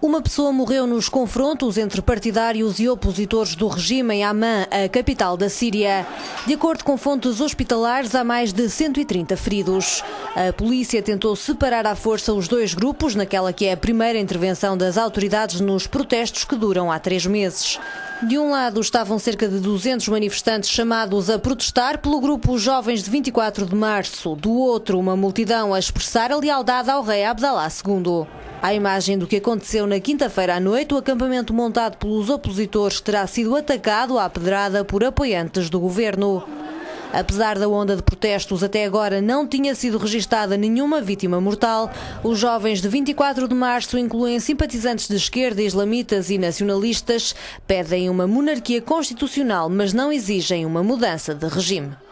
Uma pessoa morreu nos confrontos entre partidários e opositores do regime em Amman, a capital da Síria. De acordo com fontes hospitalares, há mais de 130 feridos. A polícia tentou separar à força os dois grupos naquela que é a primeira intervenção das autoridades nos protestos que duram há três meses. De um lado estavam cerca de 200 manifestantes chamados a protestar pelo grupo Jovens de 24 de Março. Do outro, uma multidão a expressar a lealdade ao rei Abdallah II. À imagem do que aconteceu na quinta-feira à noite, o acampamento montado pelos opositores terá sido atacado à pedrada por apoiantes do governo. Apesar da onda de protestos até agora não tinha sido registada nenhuma vítima mortal, os jovens de 24 de março incluem simpatizantes de esquerda, islamitas e nacionalistas, pedem uma monarquia constitucional, mas não exigem uma mudança de regime.